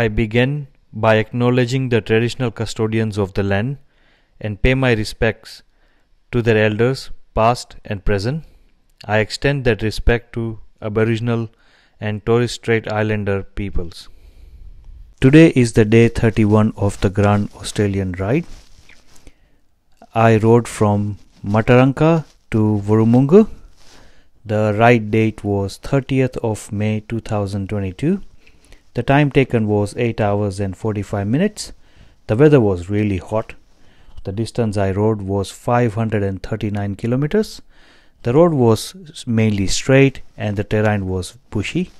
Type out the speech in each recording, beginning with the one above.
I begin by acknowledging the traditional custodians of the land and pay my respects to their elders, past and present. I extend that respect to Aboriginal and Torres Strait Islander peoples. Today is the day 31 of the Grand Australian Ride. I rode from Mataranka to Warumungu. The ride date was 30th of May 2022. The time taken was 8 hours and 45 minutes. The weather was really hot. The distance I rode was 539 kilometers. The road was mainly straight and the terrain was bushy.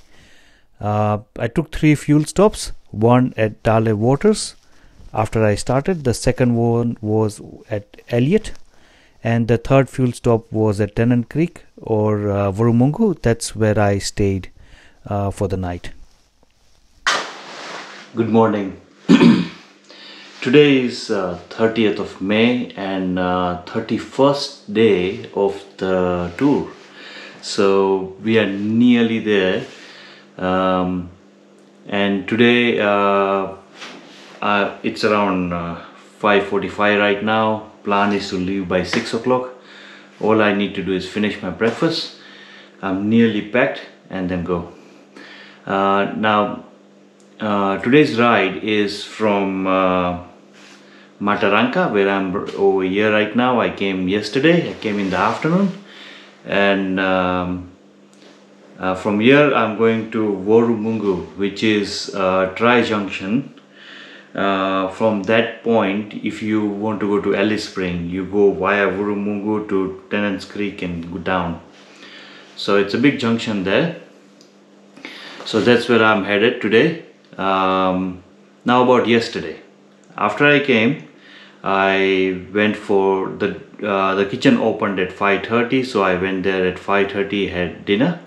Uh, I took three fuel stops, one at Dale Waters after I started, the second one was at Elliott, and the third fuel stop was at Tennant Creek or uh, Warumungu. That's where I stayed uh, for the night. Good morning. Today is uh, 30th of May and uh, 31st day of the tour. So we are nearly there. Um, and today uh, uh, it's around 5.45 right now. Plan is to leave by 6 o'clock. All I need to do is finish my breakfast. I'm nearly packed and then go. Uh, now uh, today's ride is from uh, Mataranka where I'm over here right now. I came yesterday, I came in the afternoon and um, uh, from here I'm going to Warumungu which is uh, Tri Junction. Uh, from that point if you want to go to Alice Spring you go via Warumungu to Tennants Creek and go down. So it's a big junction there. So that's where I'm headed today. Um, now about yesterday. After I came I went for the uh, the kitchen opened at 5:30 so I went there at 5:30 had dinner.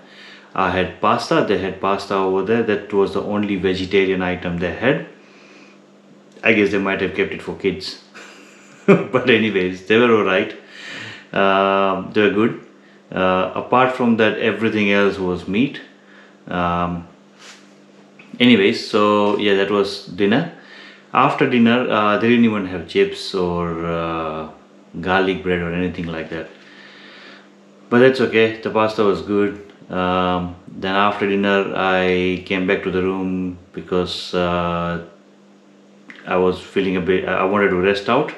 I had pasta they had pasta over there. That was the only vegetarian item they had. I guess they might have kept it for kids. But anyways they were alright. Um, they were good. Uh, apart from that everything else was meat. Um, anyways so yeah that was dinner. After dinner uh, they didn't even have chips or uh, garlic bread or anything like that. But that's okay. The pasta was good. Um, then after dinner I came back to the room because uh, I was feeling a bit I wanted to rest out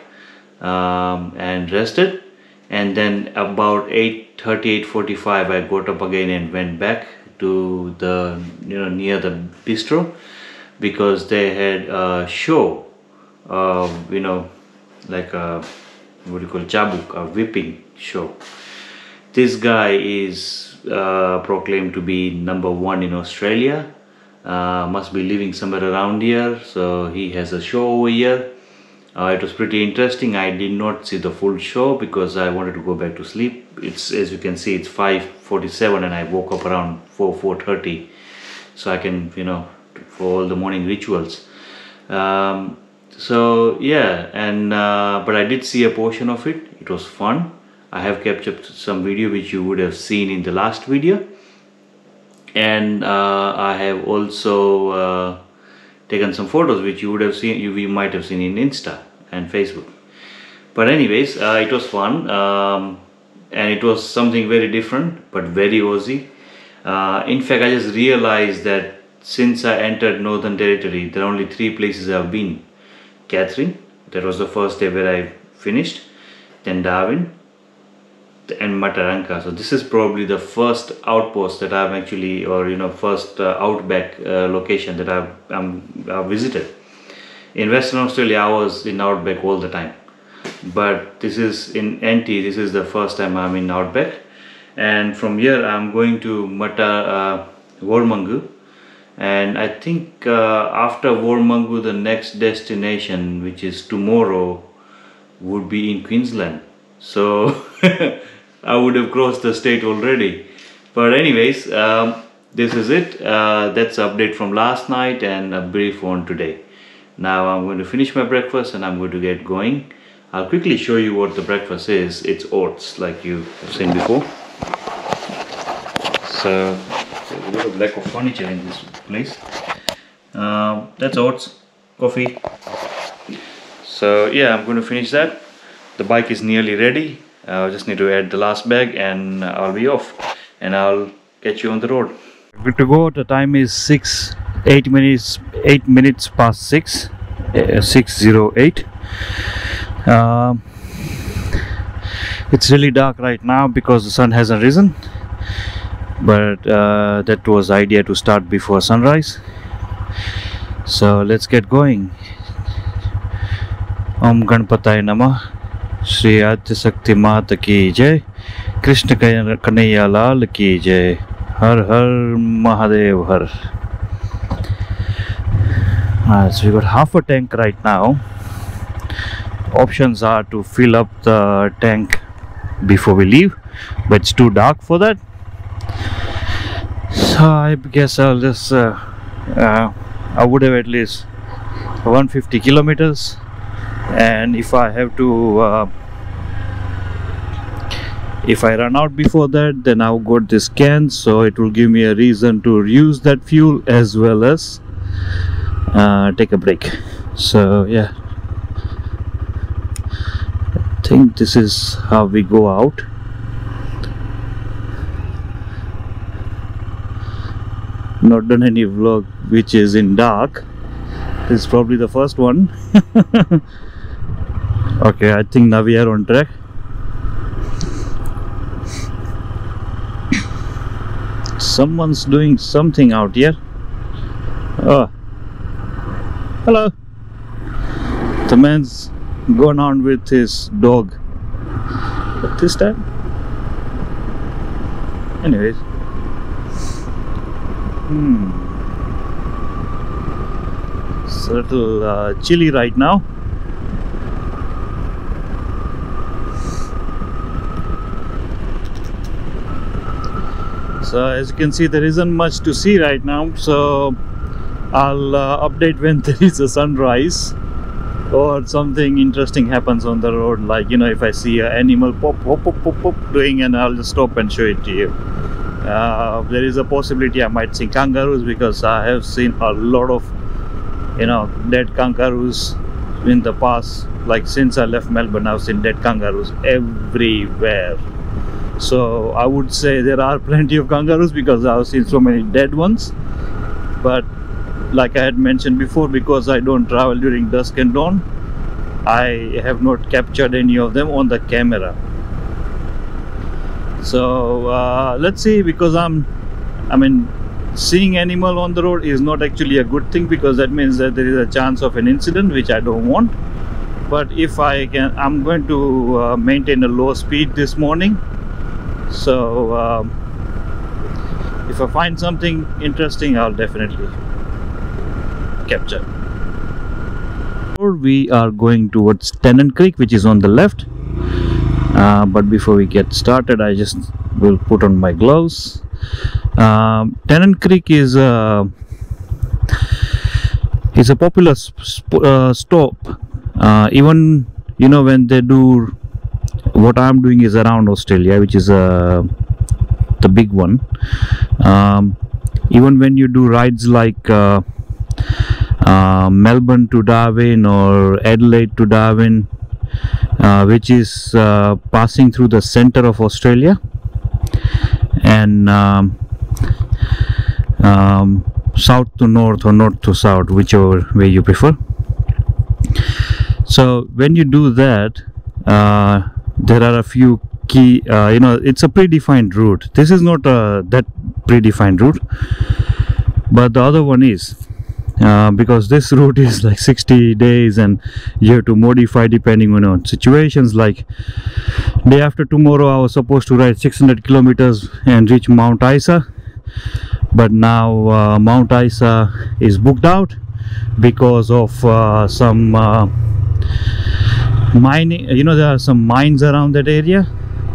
um, and rested. And then about 8:30 8:45 I got up again and went back to the you know near the bistro because they had a show uh, you know like a what do you call chabuk a whipping show. This guy is uh, proclaimed to be number one in Australia uh, must be living somewhere around here so he has a show over here. Uh, it was pretty interesting. I did not see the full show because I wanted to go back to sleep. It's as you can see it's 5:47 and I woke up around 4 4:30 so I can you know for all the morning rituals. Um, so yeah and uh, but I did see a portion of it. It was fun. I have captured some video which you would have seen in the last video. And uh, I have also uh, taken some photos which you would have seen you, you might have seen in Insta and Facebook. But anyways uh, it was fun. Um, and it was something very different but very Aussie uh, in fact I just realized that since I entered Northern Territory there are only three places I've been Katherine that was the first day where I finished then Darwin and Mataranka. So this is probably the first outpost that I've actually, or you know, first uh, outback uh, location that I've, um, I've visited. In Western Australia, I was in outback all the time, but this is in NT. This is the first time I'm in outback, and from here I'm going to Mata uh, and I think uh, after Warumungu, the next destination, which is tomorrow, would be in Queensland. So. I would have crossed the state already. But anyways, um, this is it. Uh, that's update from last night and a brief one today. Now I'm going to finish my breakfast and I'm going to get going. I'll quickly show you what the breakfast is. It's oats like you have seen before. So there's a of lack of furniture in this place. Um, that's oats, coffee. So yeah, I'm going to finish that. The bike is nearly ready. I just need to add the last bag and I'll be off. And I'll catch you on the road. Good to go. The time is six, eight minutes, eight minutes past six, uh, six zero eight. Um, it's really dark right now because the sun hasn't risen but uh, that was the idea to start before sunrise so let's get going om ganpatay namah Shri आद्य शक्ति मात की जय कृष्ण कन्हैया लाल की जय हर हर महादेव हर uh, so we got half a tank right now options are to fill up the tank before we leave but it's too dark for that. So I guess I'll just uh, uh, I would have at least 150 kilometers. And if I have to uh, if I run out before that then I've got this can. So it will give me a reason to use that fuel as well as uh, take a break. So yeah think this is how we go out. Not done any vlog which is in dark. This is probably the first one. Okay I think now we are on track. Someone's doing something out here. Oh hello. The man's gone on with his dog. But this time? Anyways. Hmm. It's a little uh, chilly right now. So as you can see there isn't much to see right now. So I'll uh, update when there is a sunrise or something interesting happens on the road like you know if I see an animal pop pop pop pop, pop doing and I'll just stop and show it to you. Uh, there is a possibility I might see kangaroos because I have seen a lot of you know dead kangaroos in the past. Like since I left Melbourne I've seen dead kangaroos everywhere. So I would say there are plenty of kangaroos because I've seen so many dead ones. But like I had mentioned before because I don't travel during dusk and dawn I have not captured any of them on the camera. So uh, let's see because I'm I mean seeing animal on the road is not actually a good thing because that means that there is a chance of an incident which I don't want. But if I can I'm going to uh, maintain a low speed this morning. So um, if I find something interesting I'll definitely capture. We are going towards Tennant Creek which is on the left uh, but before we get started I just will put on my gloves. Um, Tennant Creek is a is a popular uh, stop. Uh, even you know when they do what I'm doing is around Australia which is uh, the big one. Um, even when you do rides like uh, Melbourne to Darwin or Adelaide to Darwin uh, which is uh, passing through the center of Australia. And um, um, south to north or north to south whichever way you prefer. So when you do that uh, there are a few key uh, you know it's a predefined route. This is not uh, that predefined route. But the other one is uh, because this route is like 60 days and you have to modify depending on, on situations. Like day after tomorrow I was supposed to ride 600 kilometers and reach Mount Isa. But now uh, Mount Isa is booked out because of uh, some uh, mining you know there are some mines around that area.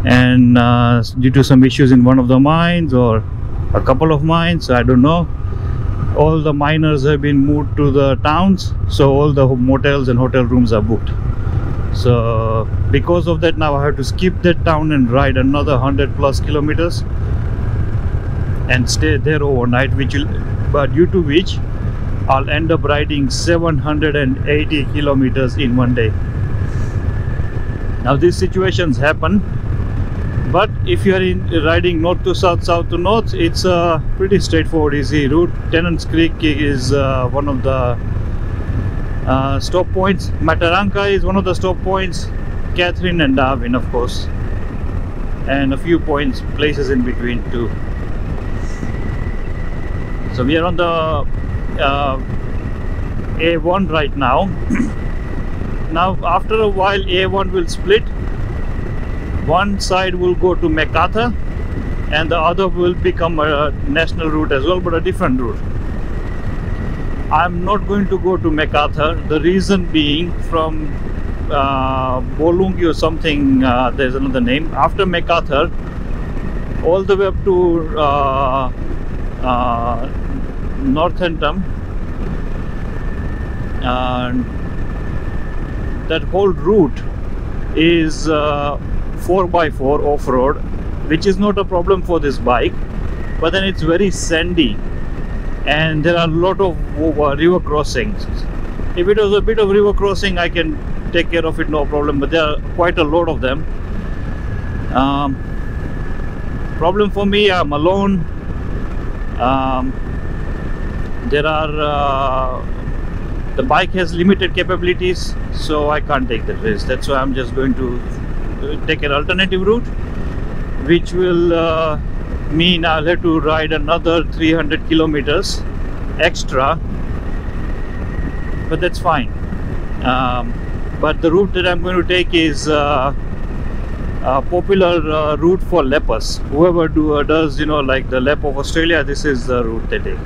And uh, due to some issues in one of the mines or a couple of mines I don't know all the miners have been moved to the towns so all the motels and hotel rooms are booked so because of that now I have to skip that town and ride another 100 plus kilometers and stay there overnight which will but due to which I'll end up riding 780 kilometers in one day. Now these situations happen, but if you are in riding north to south, south to north, it's a pretty straightforward, easy route. Tennants Creek is uh, one of the uh, stop points. Mataranka is one of the stop points. Katherine and Darwin, of course, and a few points, places in between too. So we are on the uh, A1 right now. now after a while A1 will split. One side will go to McArthur and the other will become a national route as well but a different route. I'm not going to go to McArthur. The reason being from uh, Bolungi or something, uh, there's another name. After McArthur, all the way up to uh, uh, Normanton, and that whole route is uh, 4x4 off-road, which is not a problem for this bike, but then it's very sandy and there are a lot of river crossings. If it was a bit of river crossing, I can take care of it no problem but there are quite a lot of them. Um, problem for me I'm alone. Um, there are uh, the bike has limited capabilities so I can't take the risk. That's why I'm just going to take an alternative route which will uh, mean I'll have to ride another 300 kilometers extra. But that's fine. Um, but the route that I'm going to take is uh, a popular uh, route for lepers. Whoever do, uh, does you know like the lep of Australia this is the route they take.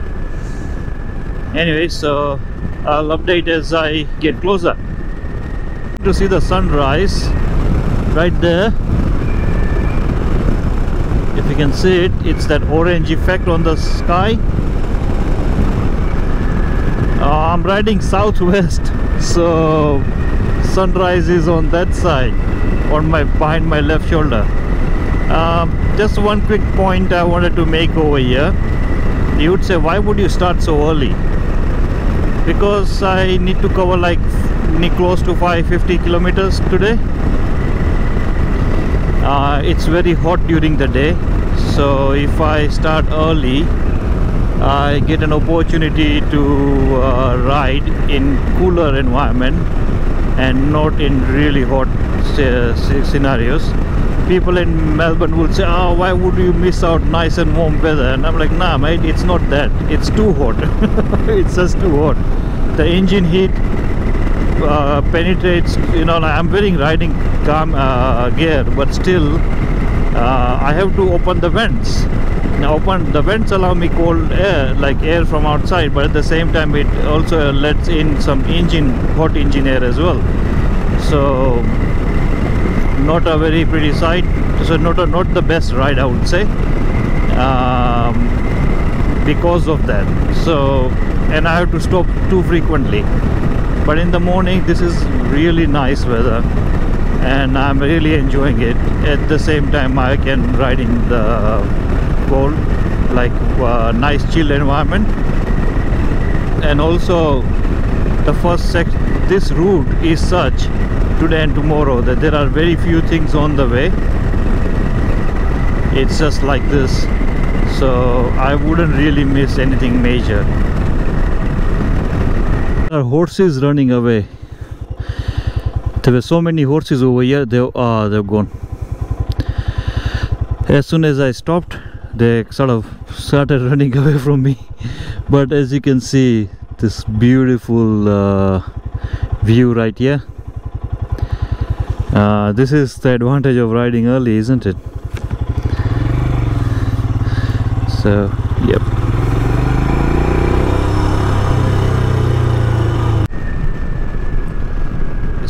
Anyway so I'll update as I get closer. To see the sunrise right there. If you can see it it's that orange effect on the sky. Uh, I'm riding southwest so sunrise is on that side on my behind my left shoulder. Um, just one quick point I wanted to make over here. You would say why would you start so early? Because I need to cover like close to 550 kilometers today uh, it's very hot during the day so if I start early I get an opportunity to uh, ride in cooler environment and not in really hot scenarios. People in Melbourne will say oh why would you miss out nice and warm weather? And I'm like nah mate it's not that. It's too hot. It's just too hot. The engine heat uh, penetrates you know I'm wearing riding calm uh, gear but still uh, I have to open the vents. Now open the vents allow me cold air like air from outside but at the same time it also lets in some engine hot engine air as well. So not a very pretty sight so not a, not the best ride I would say um, because of that. So and I have to stop too frequently but in the morning this is really nice weather and I'm really enjoying it. At the same time I can ride in the cold like uh, nice chill environment. And also the first sec this route is such today and tomorrow that there are very few things on the way. It's just like this. So I wouldn't really miss anything major are horses running away. There were so many horses over here they are they're gone. As soon as I stopped they sort of started running away from me. But as you can see this beautiful uh, view right here uh, this is the advantage of riding early isn't it? So yep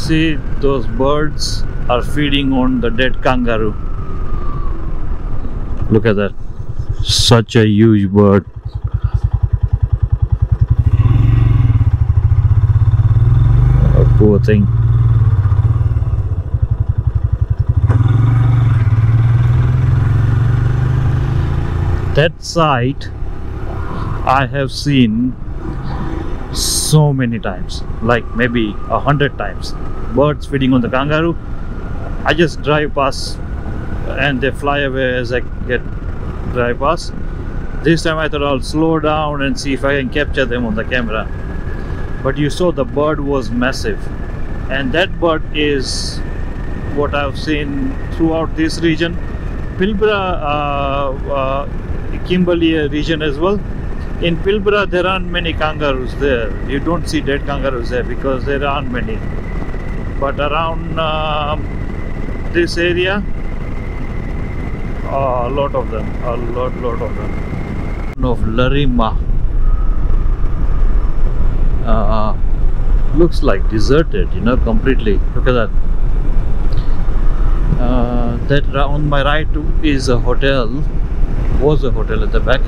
see those birds are feeding on the dead kangaroo. Look at that. Such a huge bird. Oh, poor thing. That sight I have seen so many times like maybe a hundred times. Birds feeding on the kangaroo. I just drive past and they fly away as i get drive past. This time i thought i'll slow down and see if i can capture them on the camera. But you saw the bird was massive. And that bird is what i've seen throughout this region. Pilbara uh, uh, kimberley region as well in Pilbara there aren't many kangaroos there. You don't see dead kangaroos there because there aren't many. But around uh, this area a lot of them a lot lot of them. Of Larrimah. Uh, looks like deserted you know completely. Look at that. Uh, that on my right is a hotel was a hotel at the back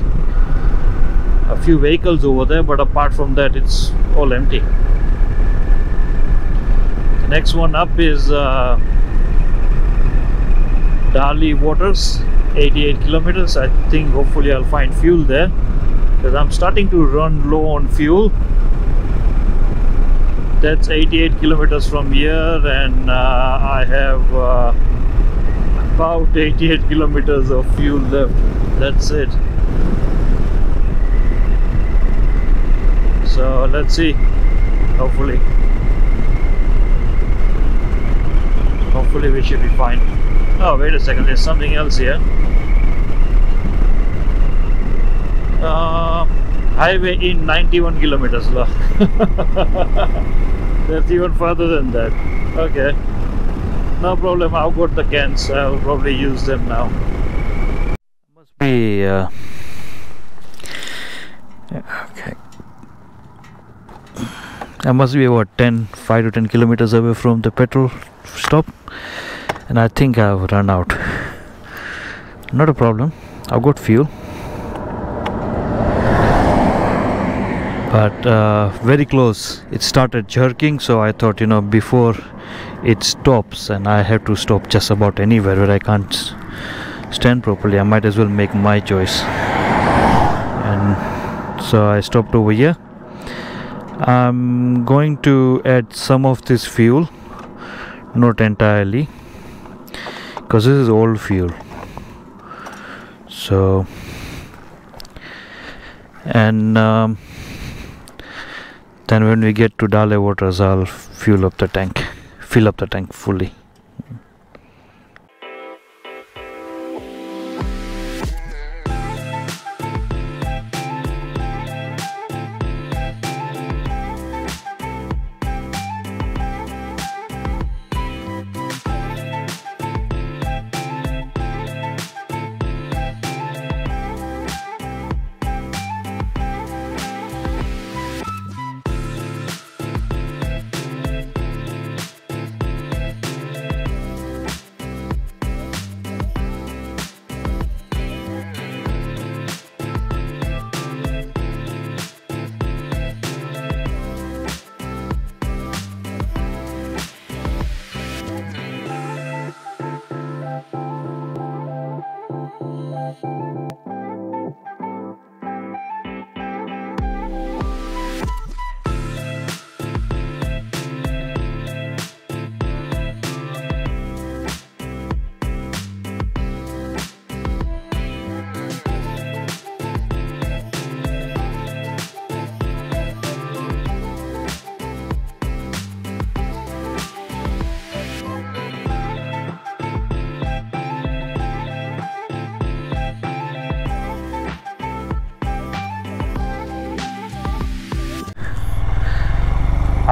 a few vehicles over there but apart from that it's all empty. The next one up is uh, Daly Waters 88 kilometers. I think hopefully I'll find fuel there because I'm starting to run low on fuel. That's 88 kilometers from here and uh, I have uh, about 88 kilometers of fuel left. That's it so let's see. Hopefully. Hopefully we should be fine. Oh wait a second. There's something else here. Uh, highway in 91 kilometers that's even further than that. Okay. No problem. I've got the cans. I'll probably use them now. Must be uh, I must be about 10 5 to 10 kilometers away from the petrol stop. And I think I've run out. Not a problem. I've got fuel. But uh, very close. It started jerking so I thought you know before it stops and I have to stop just about anywhere where I can't stand properly I might as well make my choice. And so I stopped over here I'm going to add some of this fuel not entirely because this is old fuel. So and um, then when we get to Dale waters I'll fuel up the tank fill up the tank fully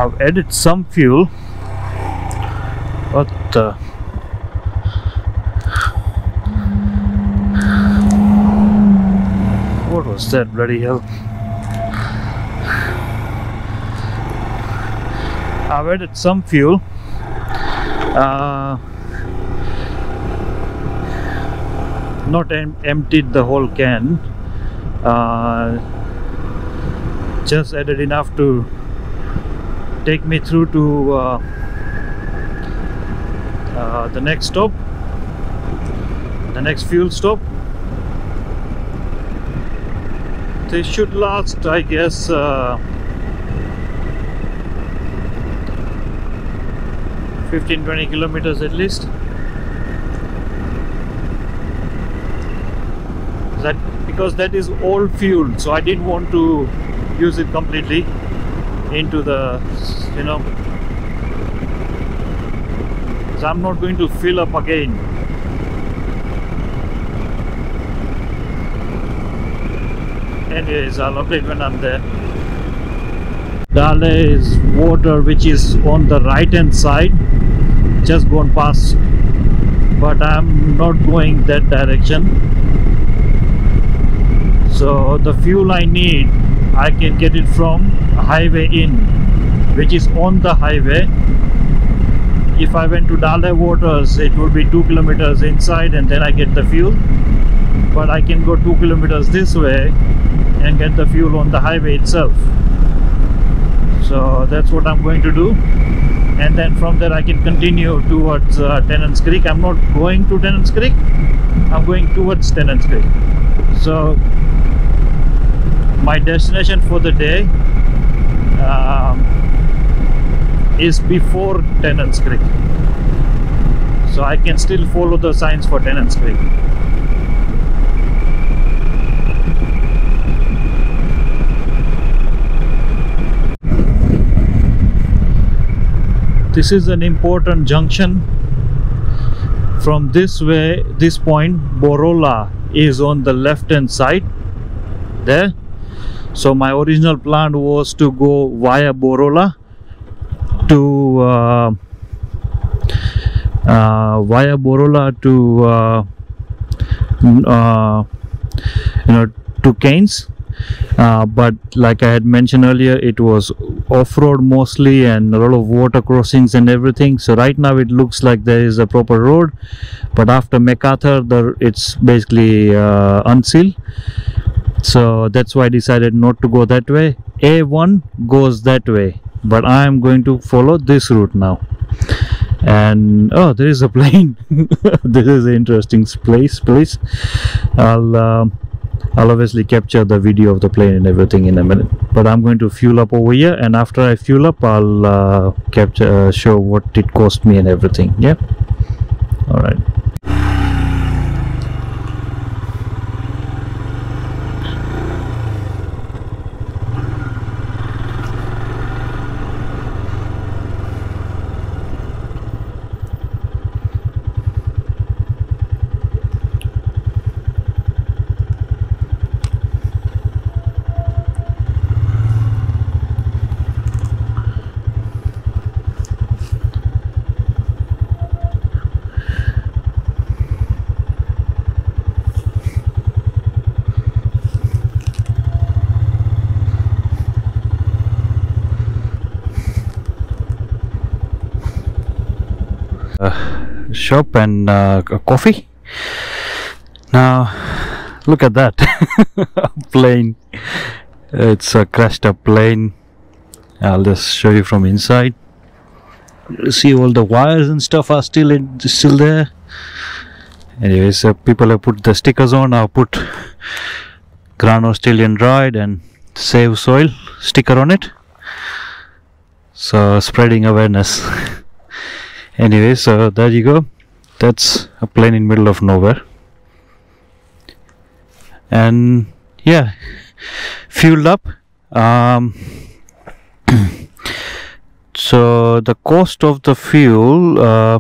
I've added some fuel. What the? What was that bloody hell? I've added some fuel. Uh, not em emptied the whole can. Uh, just added enough to take me through to uh, uh, the next stop the next fuel stop. They should last I guess uh, 15-20 kilometers at least. That because that is all fuel so I didn't want to use it completely into the you know so I'm not going to fill up again. Anyways I'll update when I'm there. Dale is water which is on the right hand side just gone past but I'm not going that direction. So the fuel I need I can get it from highway in which is on the highway. If I went to Dale waters it would be two kilometers inside and then I get the fuel. But I can go two kilometers this way and get the fuel on the highway itself. So that's what I'm going to do. And then from there I can continue towards uh, Tennants Creek. I'm not going to Tennants Creek. I'm going towards Tennants Creek. So my destination for the day um, is before Tennants Creek. So I can still follow the signs for Tennants Creek. This is an important junction. From this way this point Borola is on the left hand side. There so my original plan was to go via Borola to uh, uh, via Borola to uh, uh, you know to Cairns uh, but like I had mentioned earlier it was off-road mostly and a lot of water crossings and everything. So right now it looks like there is a proper road but after McArthur the, it's basically uh, unsealed so that's why I decided not to go that way. A1 goes that way but I am going to follow this route now. And oh there is a plane. This is an interesting place place I'll um, I'll obviously capture the video of the plane and everything in a minute. But I'm going to fuel up over here and after I fuel up I'll uh, capture uh, show what it cost me and everything yeah? All right shop and uh, coffee. Now look at that. Plane. It's a crashed up plane. I'll just show you from inside. See all the wires and stuff are still in still there. Anyways uh, people have put the stickers on I'll put Grand Australian Ride and save soil sticker on it. So spreading awareness. Anyway so there you go that's a plane in middle of nowhere. And yeah fueled up um, so the cost of the fuel uh,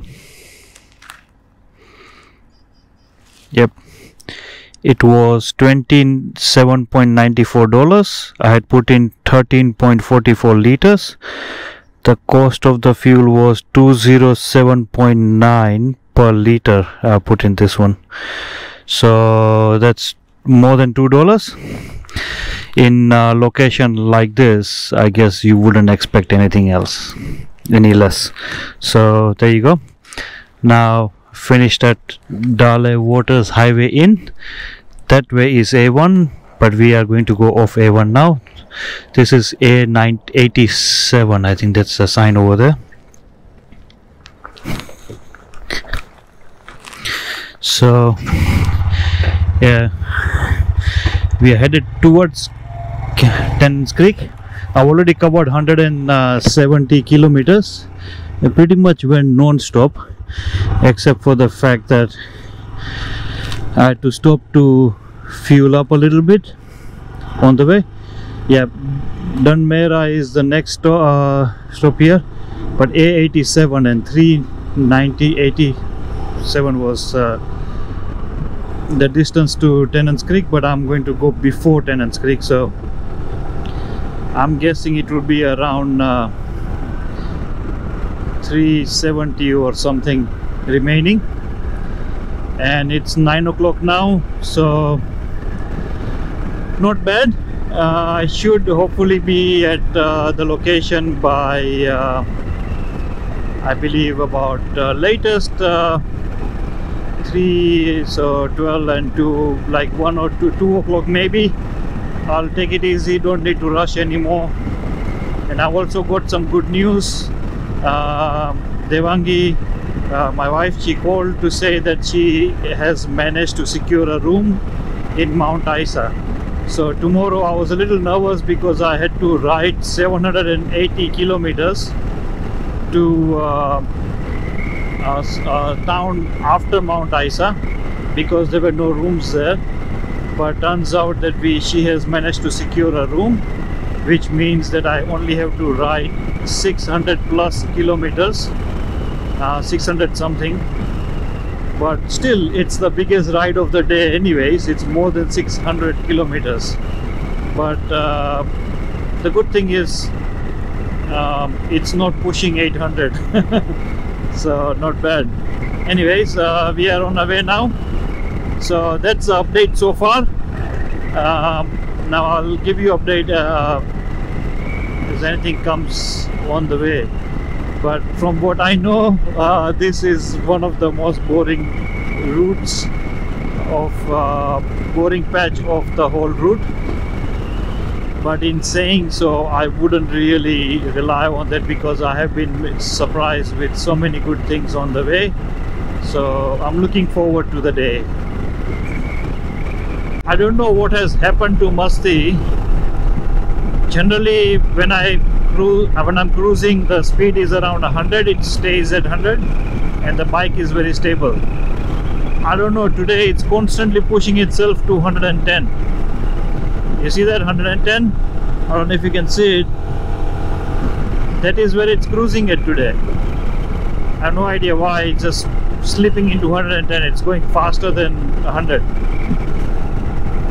yep it was $27.94 I had put in 13.44 liters. The cost of the fuel was 207.9 per liter uh, put in this one. So that's more than two dollars. In a location like this i guess you wouldn't expect anything else any less. So there you go. Now finished at Dale Waters Highway Inn that way is A1 but we are going to go off A1 now. This is A987 I think that's the sign over there so yeah. We are headed towards Tennants Creek. I've already covered 170 kilometers. I pretty much went non-stop except for the fact that I had to stop to fuel up a little bit on the way. Yeah Dunmarra is the next sto- uh, stop here but A87 and 390 87 was uh, the distance to Tennant's Creek but I'm going to go before Tennant's Creek so I'm guessing it will be around uh, 370 or something remaining. And it's 9 o'clock now so not bad. Uh, I should hopefully be at uh, the location by uh, I believe about uh, latest uh, 3 so 12 and 2 like 1 or 2 2 o'clock maybe. I'll take it easy don't need to rush anymore. And I've also got some good news. Uh, Devangi uh, my wife she called to say that she has managed to secure a room in Mount Isa. So tomorrow I was a little nervous because I had to ride 780 kilometers to uh, a town after Mount Isa because there were no rooms there. But turns out that we she has managed to secure a room which means that I only have to ride 600 plus kilometers uh, 600 something. But still it's the biggest ride of the day anyways. It's more than 600 kilometers. But uh, the good thing is um, it's not pushing 800 so not bad. Anyways uh, we are on our way now. So that's the update so far. Um, now I'll give you update uh, if anything comes on the way. But from what I know uh, this is one of the most boring routes of uh, boring patch of the whole route but in saying so I wouldn't really rely on that because I have been surprised with so many good things on the way. So I'm looking forward to the day. I don't know what has happened to Masti. Generally when I when I'm cruising the speed is around 100 it stays at 100 and the bike is very stable. I don't know today it's constantly pushing itself to 110 you see that 110 I don't know if you can see it. That is where it's cruising at today. I have no idea why it's just slipping into 110 it's going faster than 100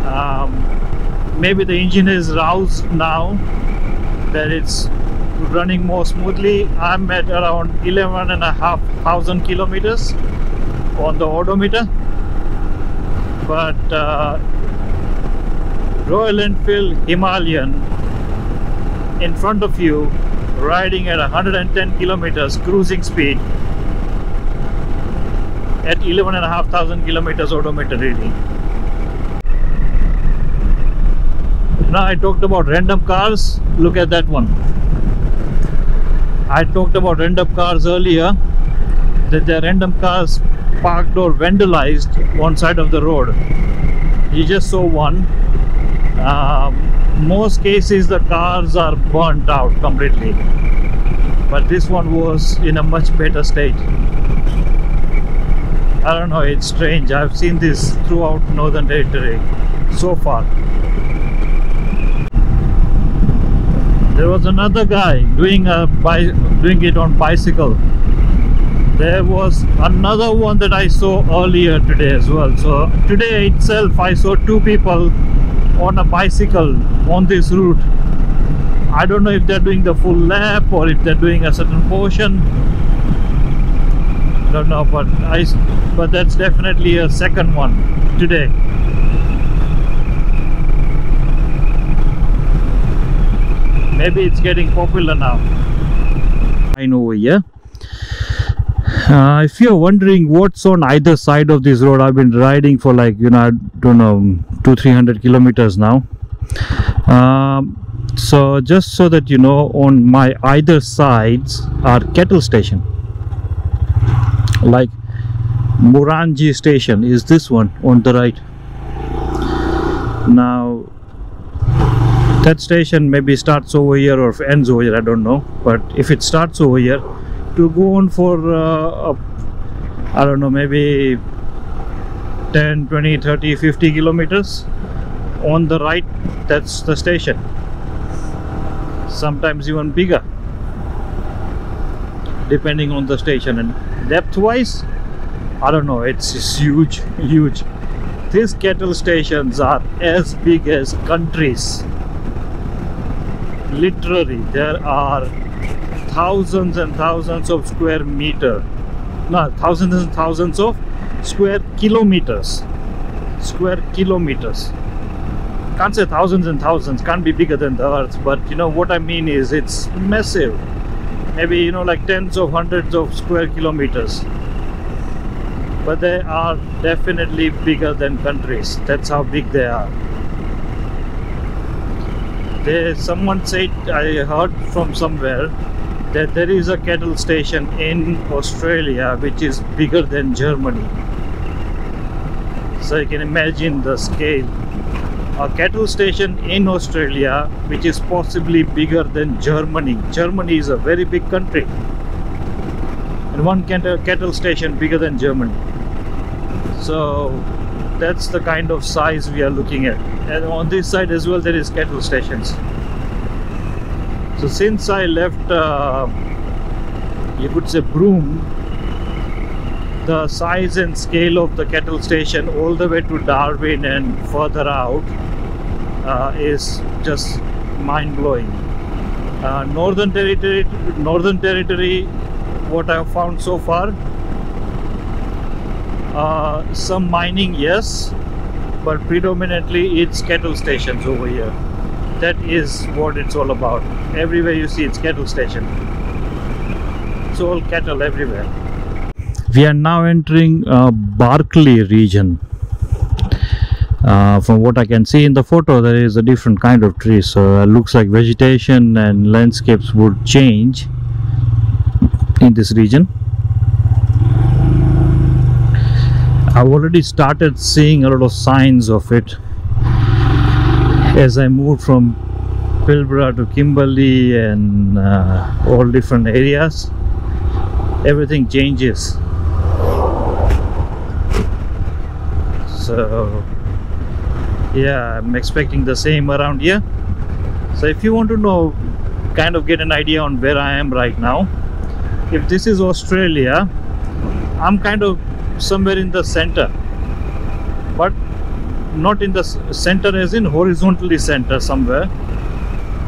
um, maybe the engine is roused now that it's running more smoothly. I'm at around 11 and a half thousand kilometers on the odometer. But uh, royal enfield himalayan in front of you riding at 110 kilometers cruising speed at 11 and a half thousand kilometers odometer reading. Now I talked about random cars. Look at that one. I talked about random cars earlier that there are random cars parked or vandalized one side of the road. You just saw one um, most cases the cars are burnt out completely. But this one was in a much better state. I don't know it's strange. I've seen this throughout northern territory so far. There was another guy doing a doing it on bicycle. There was another one that I saw earlier today as well. So today itself I saw two people on a bicycle on this route. I don't know if they're doing the full lap or if they're doing a certain portion. I don't know but I but that's definitely a second one today. Maybe it's getting popular now. I know here uh, if you're wondering what's on either side of this road I've been riding for like you know I don't know two three hundred kilometers now. Um, so just so that you know on my either sides are kettle station. Like Morangi station is this one on the right. Now that station maybe starts over here or ends over here I don't know. But if it starts over here to go on for uh, I don't know maybe 10 20 30 50 kilometers on the right that's the station. Sometimes even bigger depending on the station. And depth wise I don't know it's, it's huge huge. These kettle stations are as big as countries. Literally there are thousands and thousands of square meter. No thousands and thousands of square kilometers. Square kilometers. Can't say thousands and thousands can't be bigger than the earth but you know what i mean is it's massive. Maybe you know like tens of hundreds of square kilometers. But they are definitely bigger than countries. That's how big they are. There someone said i heard from somewhere that there is a cattle station in australia which is bigger than germany so you can imagine the scale a cattle station in Australia which is possibly bigger than Germany. Germany is a very big country and one cattle station bigger than Germany. So that's the kind of size we are looking at and on this side as well there is cattle stations. So since I left uh, you could say Broome the size and scale of the kettle station all the way to Darwin and further out uh, is just mind-blowing. Uh, Northern Territory, Northern Territory, what I've found so far, uh, some mining, yes, but predominantly it's kettle stations over here. That is what it's all about. Everywhere you see it's cattle station. It's all cattle everywhere we are now entering uh, Barkly region uh, from what I can see in the photo there is a different kind of tree so it looks like vegetation and landscapes would change in this region I've already started seeing a lot of signs of it as I moved from Pilbara to Kimberley and uh, all different areas everything changes. So yeah I'm expecting the same around here. So if you want to know kind of get an idea on where I am right now if this is Australia I'm kind of somewhere in the center. But not in the center as in horizontally center somewhere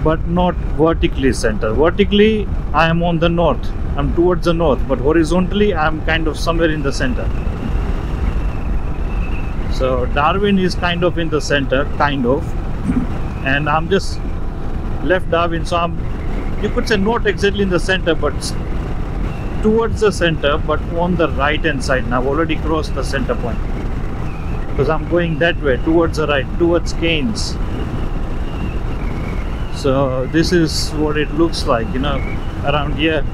but not vertically center. Vertically I am on the north. I'm towards the north but horizontally I'm kind of somewhere in the center. So Darwin is kind of in the center kind of and I'm just left Darwin. So I'm you could say not exactly in the center but towards the center but on the right hand side. Now I've already crossed the center point because I'm going that way towards the right towards Cairns so this is what it looks like you know around here.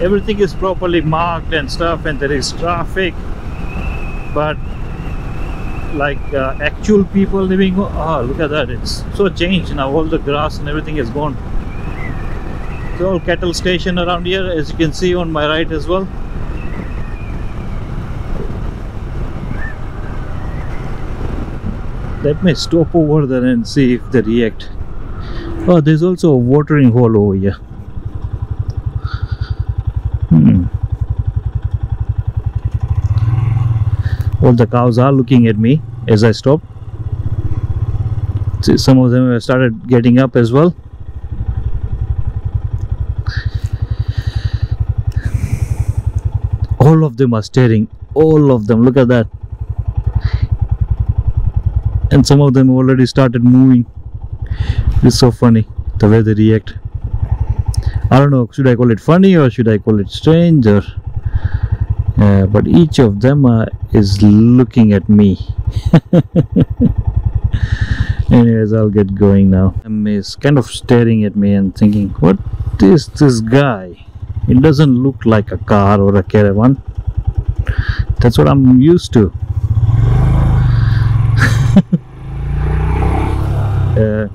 Everything is properly marked and stuff and there is traffic but like uh, actual people living oh look at that it's so changed now all the grass and everything is gone. So cattle station around here as you can see on my right as well let me stop over there and see if they react oh there's also a watering hole over here Hmm. All the cows are looking at me as I stop. See, some of them have started getting up as well. All of them are staring. All of them. Look at that. And some of them already started moving. It's so funny the way they react. I don't know should I call it funny or should I call it strange or but each of them uh, is looking at me. Anyways I'll get going now. I'm is kind of staring at me and thinking what is this guy? It doesn't look like a car or a caravan. That's what I'm used to uh,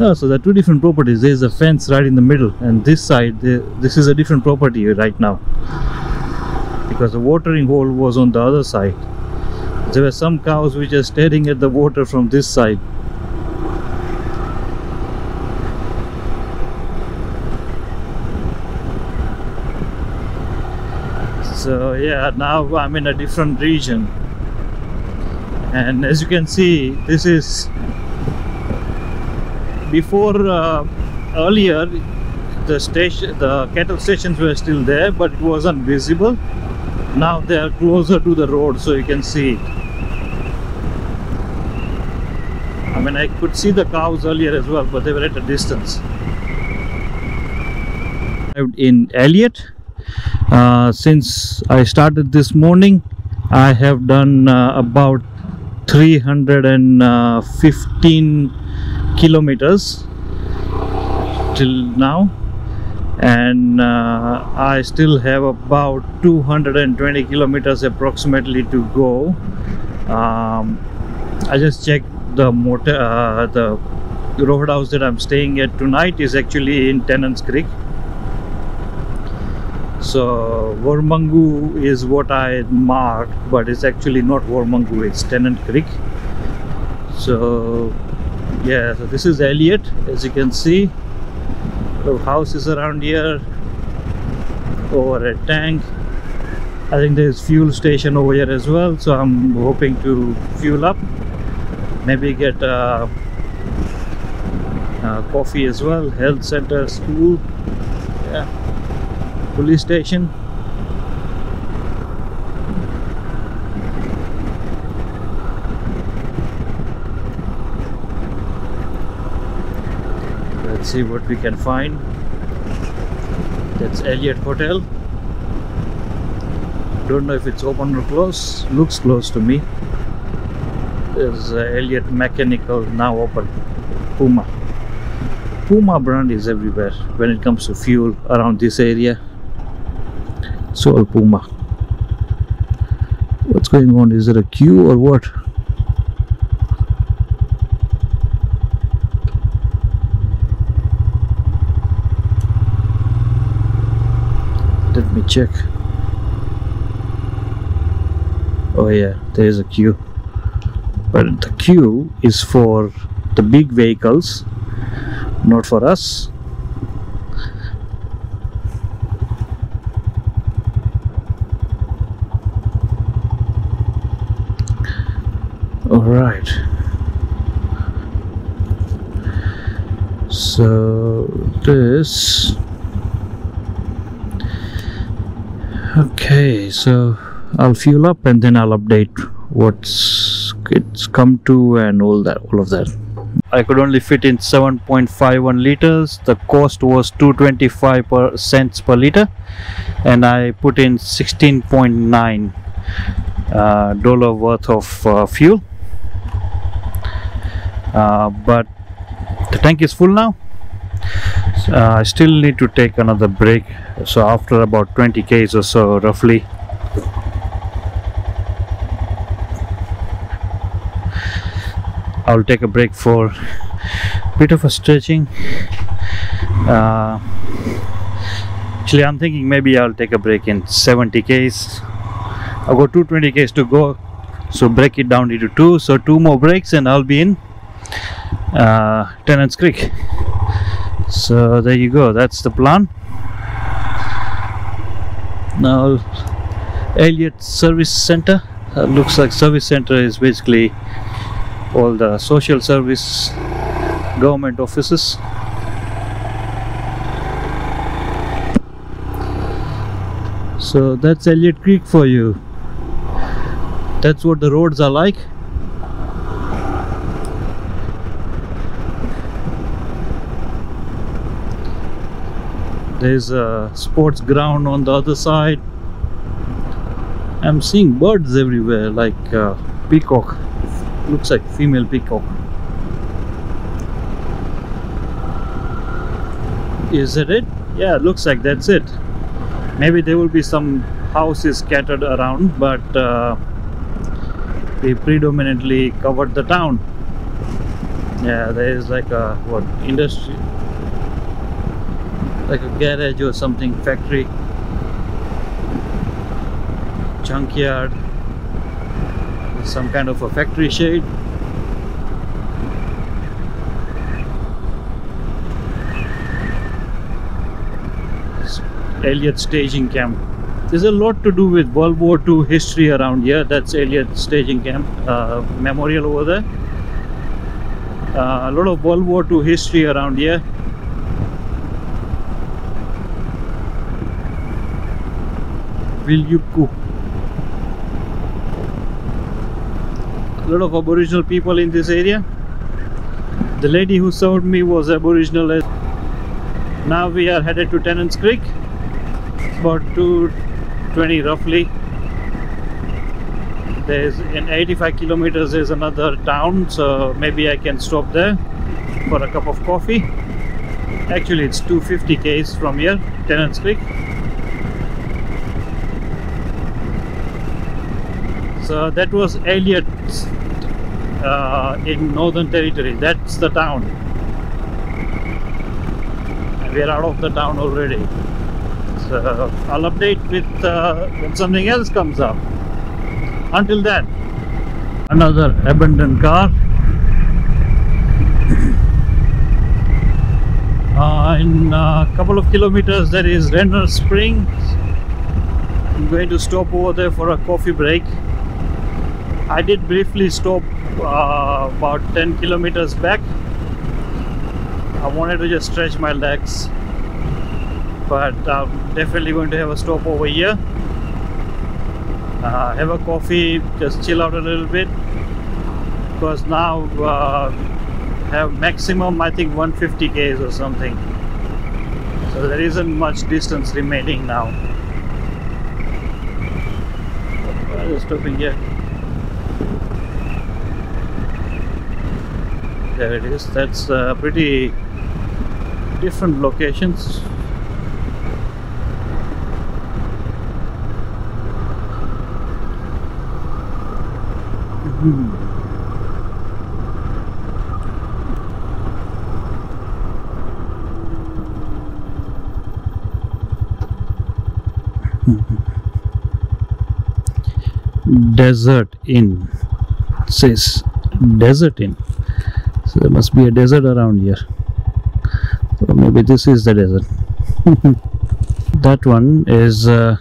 Oh, so there are two different properties. There's a fence right in the middle, and this side, this is a different property right now because the watering hole was on the other side. There were some cows which are staring at the water from this side. So yeah, now I'm in a different region, and as you can see, this is before uh, earlier the station the cattle stations were still there but it wasn't visible now they are closer to the road so you can see it. I mean I could see the cows earlier as well but they were at a distance. In Elliott. Uh, since I started this morning I have done uh, about 315 kilometers till now. And uh, I still have about 220 kilometers approximately to go. Um, I just checked the motor uh, the roadhouse that I'm staying at tonight is actually in Tennants Creek so Warumungu is what I marked but it's actually not Warumungu it's Tennant Creek. So yeah so this is Elliott, as you can see. The houses around here over a tank. I think there's fuel station over here as well so I'm hoping to fuel up. Maybe get a, a coffee as well health center school. Yeah police station. Let's see what we can find. That's Elliott Hotel. Don't know if it's open or closed looks closed to me. There's uh, Elliott Mechanical now open. Puma. Puma brand is everywhere when it comes to fuel around this area it's Puma. What's going on? Is there a queue or what? Let me check. Oh yeah there is a queue. But the queue is for the big vehicles not for us right. So this. Okay so I'll fuel up and then I'll update what's it's come to and all that all of that. I could only fit in 7.51 liters. The cost was 225 per cents per liter. And I put in 16.9 uh, dollar worth of uh, fuel but the tank is full now. Uh, I still need to take another break. So after about 20 k's or so roughly. I'll take a break for a bit of a stretching. Uh, actually I'm thinking maybe I'll take a break in 70 k's. I've got 220 k's to go. So break it down into two. So two more breaks and I'll be in uh, Creek. So there you go. That's the plan. Now Elliott Service Center. Uh, looks like service center is basically all the social service government offices. So that's Elliott Creek for you. That's what the roads are like there's a sports ground on the other side. I'm seeing birds everywhere like uh, peacock. Looks like female peacock. Is that it? Yeah looks like that's it. Maybe there will be some houses scattered around but uh, they predominantly covered the town. Yeah, there is like a what industry, like a garage or something, factory, junkyard, some kind of a factory shade. Elliott Staging Camp. There's a lot to do with World War II history around here. That's Elliott Staging Camp uh, memorial over there. Uh, a lot of World War II history around here. Vilyuku. A lot of Aboriginal people in this area. The lady who served me was Aboriginal. Now we are headed to Tennants Creek. About 220 roughly. There's in 85 kilometers there's another town, so maybe I can stop there for a cup of coffee. Actually, it's 250 k's from here, Tennants Creek. So that was Elliott uh, in Northern Territory. That's the town. And we are out of the town already. So I'll update with uh, when something else comes up. Until then, another abandoned car. Uh, in a couple of kilometers there is Renner Springs. I'm going to stop over there for a coffee break. I did briefly stop uh, about 10 kilometers back. I wanted to just stretch my legs, but I'm definitely going to have a stop over here. Uh, have a coffee, just chill out a little bit because now uh, have maximum I think 150 k's or something so there isn't much distance remaining now just stopping here there it is that's uh, pretty different locations. Hmm. desert inn. Says desert inn so there must be a desert around here. So maybe this is the desert. That one is uh,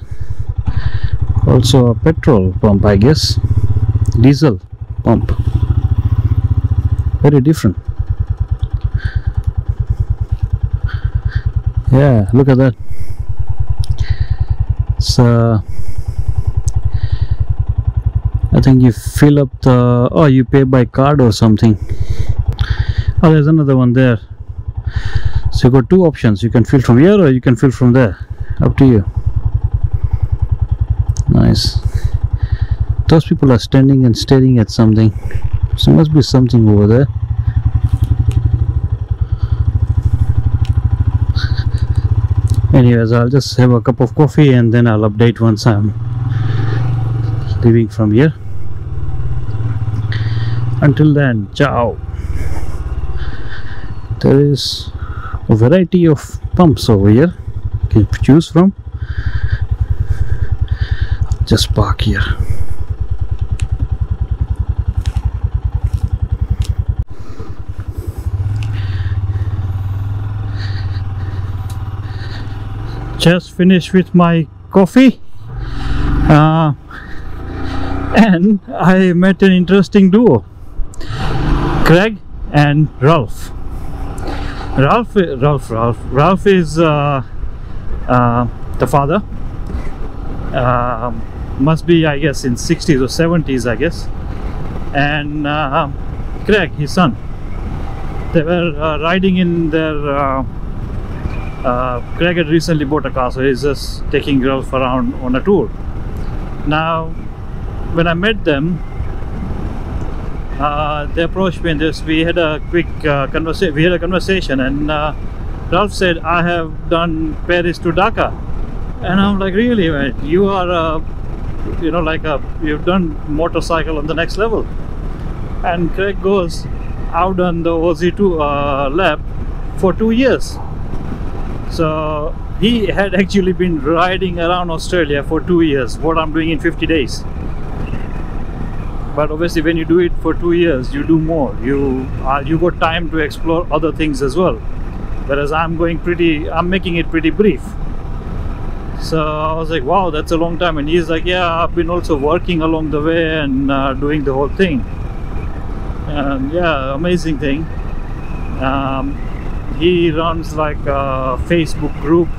also a petrol pump i guess. Diesel pump. Very different. Yeah look at that. So I think you fill up the oh you pay by card or something oh there's another one there. So you got two options. You can fill from here or you can fill from there. Up to you. Nice. Those people are standing and staring at something. So must be something over there. Anyways I'll just have a cup of coffee and then I'll update once I'm leaving from here. Until then ciao there is a variety of pumps over here. You can choose from? Just park here. Just finished with my coffee. Uh, and I met an interesting duo Craig and Ralph Ralph Ralph Ralph. Ralph is uh, uh, the father. Um, must be I guess in 60s or 70s I guess. And uh, Craig his son. They were uh, riding in their uh, uh, Craig had recently bought a car so he's just taking Ralph around on a tour. Now when I met them uh, they approached me and this we had a quick uh, conversation we had a conversation and uh, Ralph said I have done Paris to Dakar and I'm like really man you are uh, you know like a you've done motorcycle on the next level and Craig goes I've done the OZ2 uh, lab for two years. So he had actually been riding around Australia for two years, what I'm doing in 50 days. But obviously, when you do it for two years, you do more. You uh, you got time to explore other things as well. Whereas I'm going pretty, I'm making it pretty brief. So I was like, wow, that's a long time. And he's like, yeah, I've been also working along the way and uh, doing the whole thing. And yeah, amazing thing. Um, he runs like a Facebook group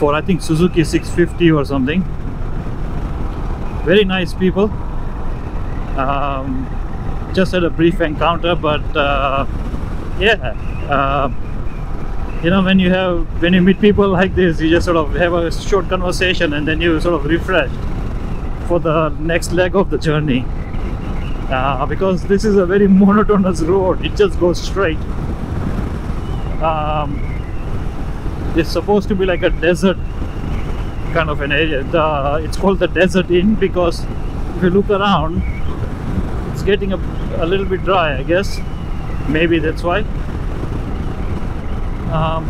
for I think Suzuki 650 or something. Very nice people. Um, just had a brief encounter, but uh, yeah, uh, you know, when you have when you meet people like this, you just sort of have a short conversation and then you sort of refresh for the next leg of the journey. Uh, because this is a very monotonous road, it just goes straight. Um, it's supposed to be like a desert kind of an area. The, it's called the Desert Inn because if you look around, getting a, a little bit dry, I guess. Maybe that's why. Um,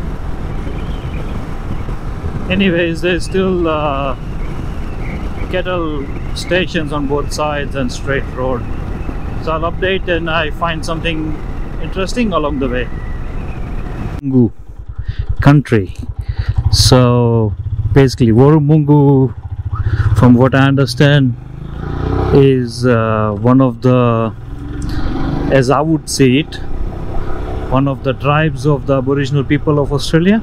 anyways, there's still uh, cattle stations on both sides and straight road. So I'll update and I find something interesting along the way. Mungu country. So basically, Warumungu, from what I understand, is uh, one of the, as I would say it, one of the tribes of the Aboriginal people of Australia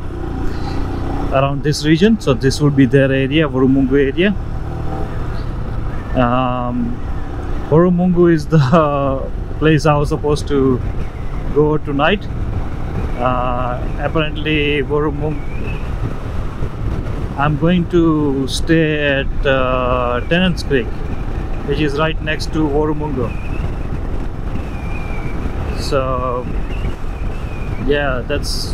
around this region. So this would be their area, Warumungu area. Um, is the place I was supposed to go tonight. Uh, apparently, Warumungu. I'm going to stay at uh, Tennants Creek, which is right next to Warumungu. So, yeah, that's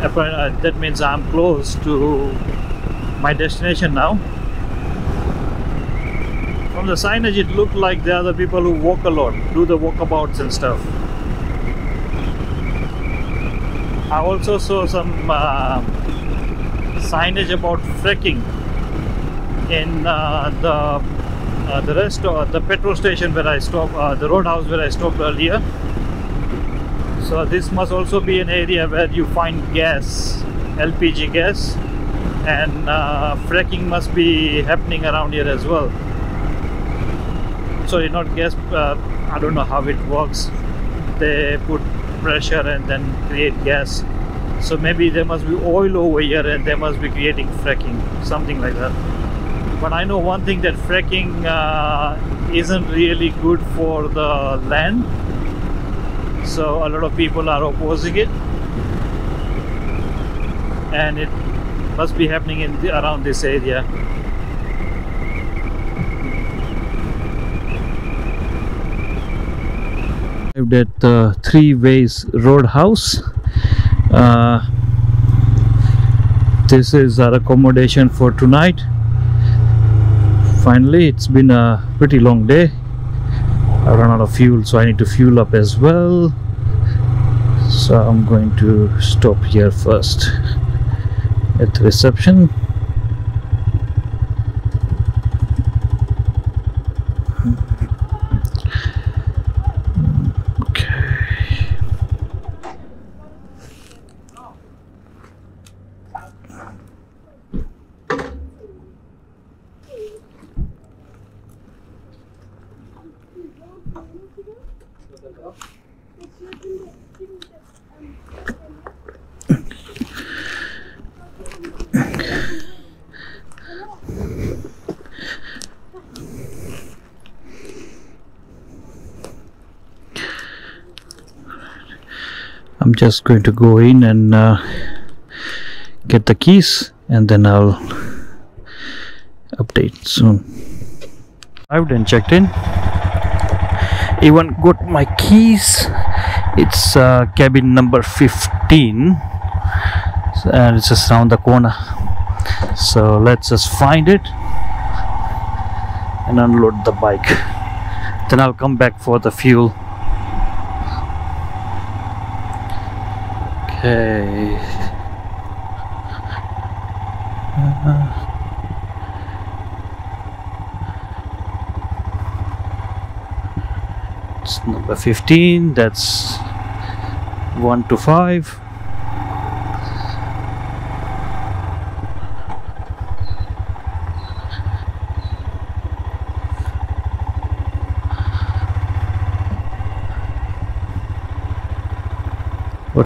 uh, that means I'm close to my destination now. From the signage, it looked like there are the people who walk a lot, do the walkabouts and stuff. I also saw some uh, signage about fracking in uh, the uh, the rest of the petrol station where I stopped, uh, the roadhouse where I stopped earlier. So this must also be an area where you find gas, LPG gas, and uh, fracking must be happening around here as well. Sorry, not gas. Uh, I don't know how it works. They put pressure and then create gas. So maybe there must be oil over here and they must be creating fracking, something like that. But I know one thing that fracking uh, isn't really good for the land. So a lot of people are opposing it, and it must be happening in the, around this area. arrived at the Three Ways Roadhouse. Uh, this is our accommodation for tonight. Finally, it's been a pretty long day. I run out of fuel, so I need to fuel up as well. So I'm going to stop here first at the reception. Just going to go in and uh, get the keys and then I'll update soon. Arrived and checked in. Even got my keys. It's uh, cabin number 15 and it's just around the corner. So let's just find it and unload the bike. Then I'll come back for the fuel. Okay. Uh, it's number 15 that's 1 to 5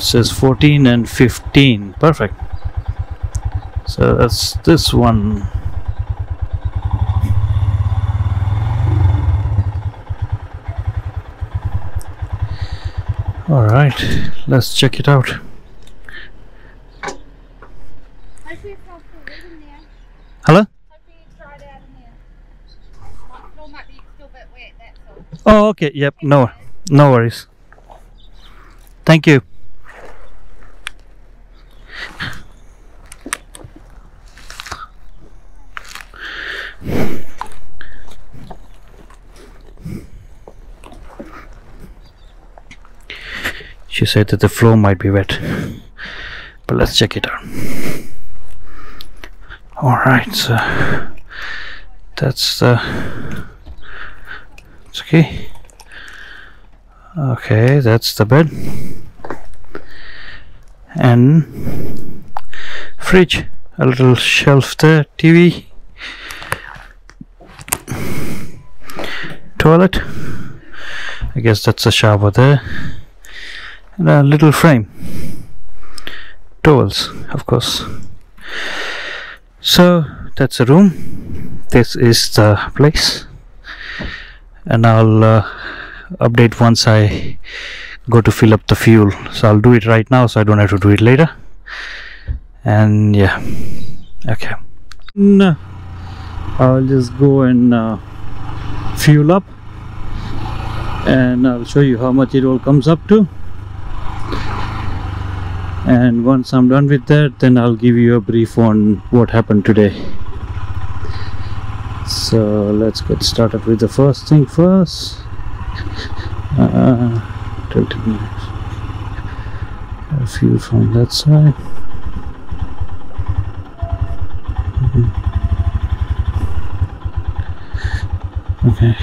says 14 and 15 perfect. So that's this one. All right let's check it out. Hello? Oh okay yep no no worries. Thank you she said that the floor might be wet. But let's check it out. All right so that's the it's okay. Okay that's the bed. And fridge. A little shelf there. Tv toilet. I guess that's a shower there and a little frame. Towels of course. So that's a room. This is the place. And I'll uh, update once I go to fill up the fuel. So I'll do it right now so I don't have to do it later. And yeah. Okay. No I'll just go and uh, fuel up. And I'll show you how much it all comes up to and once I'm done with that then I'll give you a brief on what happened today. So let's get started with the first thing first. Uh, 20 minutes a few from that side. Mhm. okay.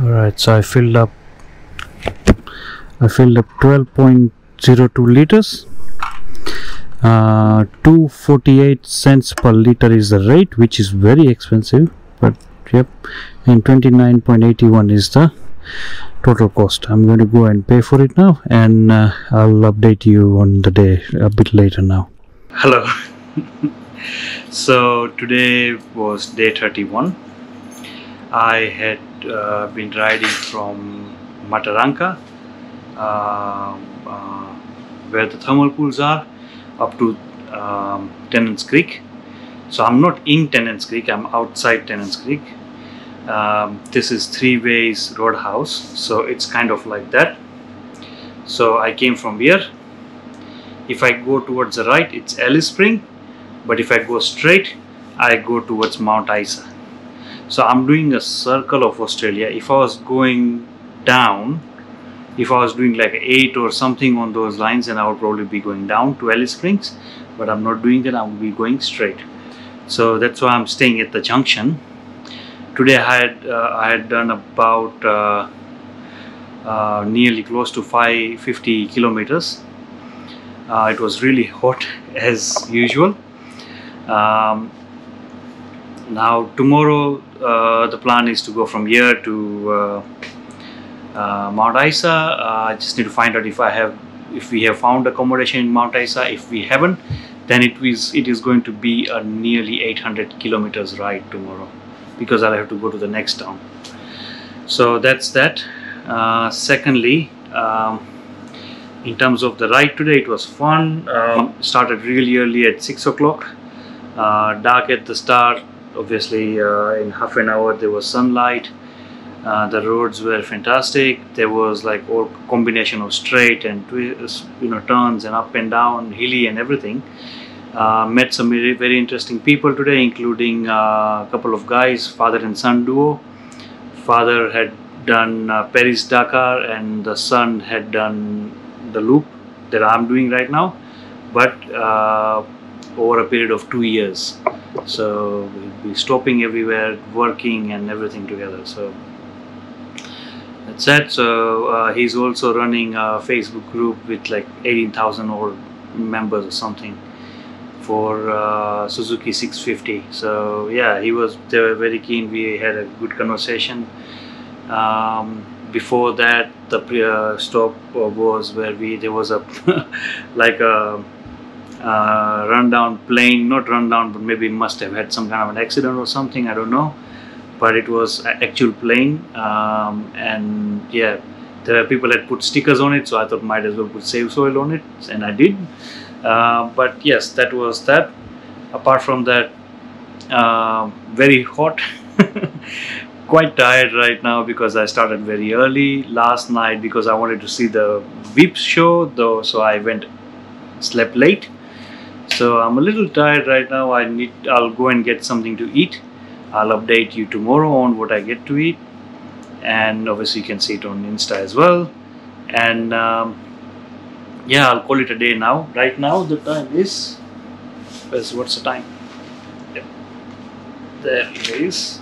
All right so I filled up I filled up 12.02 liters. Uh, 248 cents per liter is the rate which is very expensive but yep and 29.81 is the total cost. I'm going to go and pay for it now and uh, i'll update you on the day a bit later now. Hello. So today was day 31 i had uh, been riding from Mataranka where the thermal pools are up to um, Tennant's Creek. So I'm not in Tennant's Creek, I'm outside Tennant's Creek. Um, this is three ways roadhouse, so it's kind of like that. So I came from here. If I go towards the right, it's Alice Spring, but if I go straight, I go towards Mount Isa. So I'm doing a circle of Australia. If I was going down, if I was doing like 8 or something on those lines then I would probably be going down to Alice Springs but I'm not doing that. I will be going straight. So that's why I'm staying at the junction. Today I had uh, I had done about uh, uh, nearly close to 550 kilometers. Uh, it was really hot as usual. Um, now tomorrow uh, the plan is to go from here to uh, Mount Isa. Uh, I just need to find out if I have, if we have found accommodation in Mount Isa. If we haven't, then it is it is going to be a nearly 800 kilometers ride tomorrow, because I'll have to go to the next town. So that's that. Uh, secondly, um, in terms of the ride today, it was fun. Um, started really early at six o'clock. Uh, dark at the start. Obviously, uh, in half an hour there was sunlight. Uh, the roads were fantastic. There was like all combination of straight and twists, you know turns and up and down, hilly and everything. Uh, met some very, very interesting people today, including uh, a couple of guys, father and son duo. Father had done uh, Paris Dakar, and the son had done the loop that I'm doing right now, but uh, over a period of two years. So we'll be stopping everywhere, working, and everything together. So that's. So uh, he's also running a Facebook group with like 18,000 or members or something for uh, Suzuki 650. So yeah, he was they were very keen. We had a good conversation. Um, before that, the uh, stop was where we there was a like a uh, rundown plane, not rundown, but maybe must have had some kind of an accident or something. I don't know, but it was actual plane, um, and yeah, the people had put stickers on it, so I thought might as well put save soil on it, and I did. Uh, but yes, that was that. Apart from that, uh, very hot. Quite tired right now because I started very early last night because I wanted to see the Veeps show, though. So I went, slept late. So I'm a little tired right now. I need. I'll go and get something to eat. I'll update you tomorrow on what I get to eat, and obviously you can see it on Insta as well. And um, yeah, I'll call it a day now. Right now the time is. What's the time? Yep. There it is.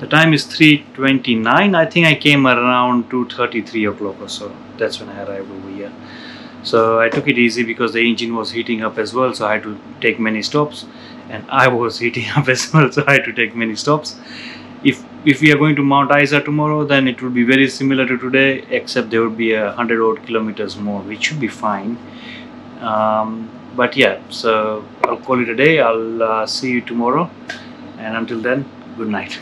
The time is 3:29. I think I came around 2:33 o'clock or so. That's when I arrived over here. So I took it easy because the engine was heating up as well, so I had to take many stops, and I was heating up as well, so I had to take many stops. If if we are going to Mount Isa tomorrow, then it will be very similar to today, except there will be a hundred odd kilometers more, which should be fine. Um, but yeah, so I'll call it a day. I'll uh, see you tomorrow, and until then, good night.